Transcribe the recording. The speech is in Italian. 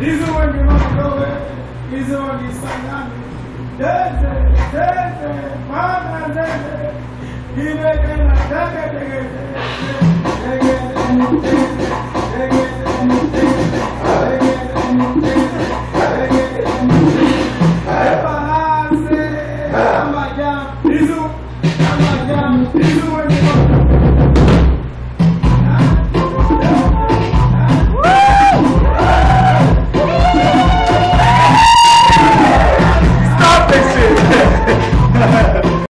Hizo wengi makowe, hizo wengi sangani. Tete, tete, pana tete. Kile kena teke teke teke. Teke teke teke. Teke teke teke. Ebalase, kama jam, hizo, kama jam, hizo wengi makowe.